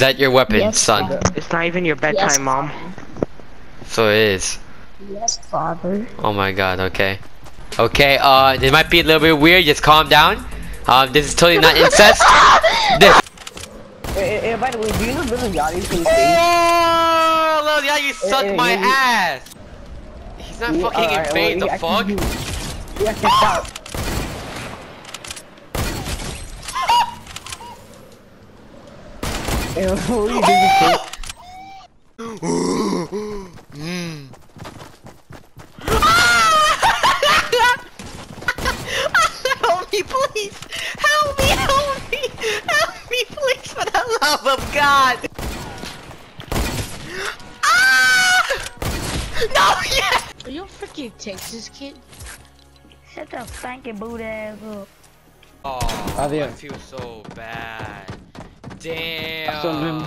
that your weapon, Yes, son? Father. It's not even your bedtime, Yes, mom. So it is. Yes, father. Oh my god, okay. Okay, uh, it might be a little bit weird, just calm down. Um, this is totally not incest. this Hey, hey, by the way, do you know Lil Yachty from Stage? Oh, Lil yeah, you suck hey, my yeah, ass. He's not fucking in phase, the fuck? Yeah, check out. Hey, you doing? help me, please! Help me, help me! Help me, please, for the love of God! Ah! No, yes! Are you a freaking Texas kid? Shut the stinking boot ass up. Oh, I feel so bad. Damn,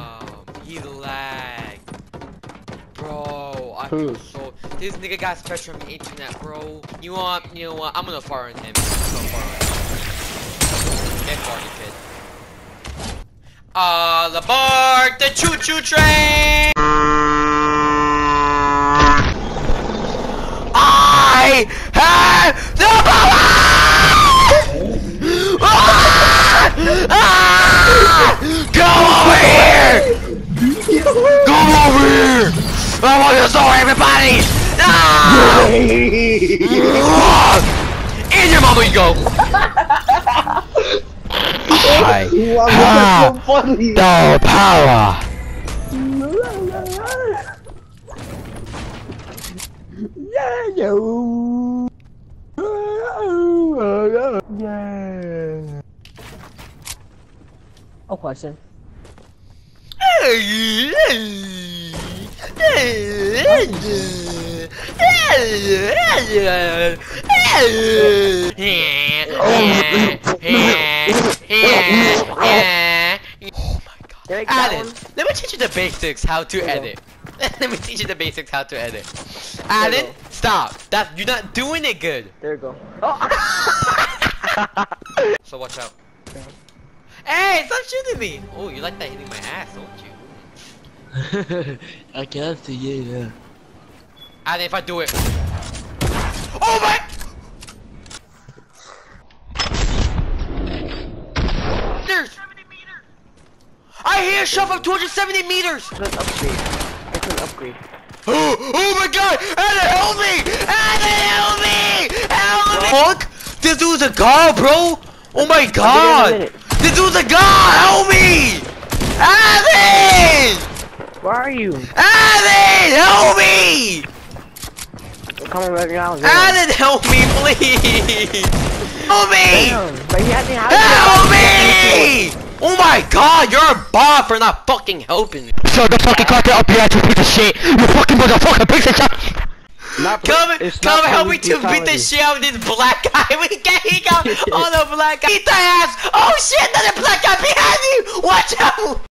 he lagged. Bro, I Who? feel so. This nigga got special on the internet, bro. You what? You know what? I'm gonna fire on him. I'm gonna fire on him. Get party, kid. Uh, All aboard the choo-choo train! I have the power! I want to saw everybody! Ah! In your mama you go! I have so the power! Yeah, yo. Yeah. A question. Oh my god. Alan, let me teach you the basics how to edit. let me teach you the basics how to edit. Alan, stop. That you're not doing it good. There you go. Oh. So watch out. Hey, stop shooting me! Oh, you like that hitting my ass, don't you? I guess, yeah, yeah. And if I do it. Oh my! There's. I hear a shot from 270 meters! It's an upgrade. It's an upgrade. Oh, oh my god! Adam, help me! Adam, help me! Help me! Fuck! This dude's a god, bro! Oh my god! minute. This dude's a god! Help me! Adam! Where are you? Adam, help me! I'm coming right now. Damn. Adam, help me, please! Help me! Damn. But he hasn't had Help me! Oh my god, you're a bot for not fucking helping me. Shut the fucking content up, you ass piece of shit! You fucking motherfucker, piece of shit! Not Come, it's come not help me to beat the shit out of this black guy. We got, he got, all the black guy. Beat the ass! Oh shit, another black guy behind you! Watch out!